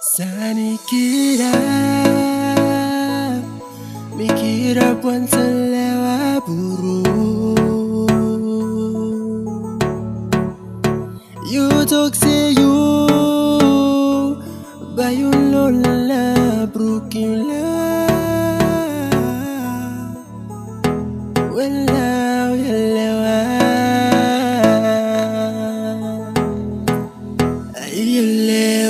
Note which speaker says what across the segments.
Speaker 1: Sani kira Mikira buan selewa buruk You talk say you Bayun lola Broken love Wala wala Ayelewa Ayura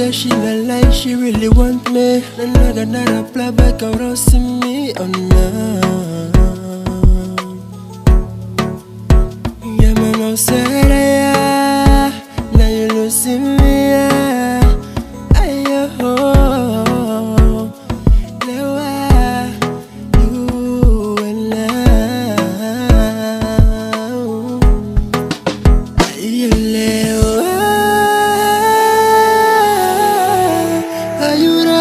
Speaker 1: say she like lie, she really want me. Nanaga, another play back around, see me, oh no.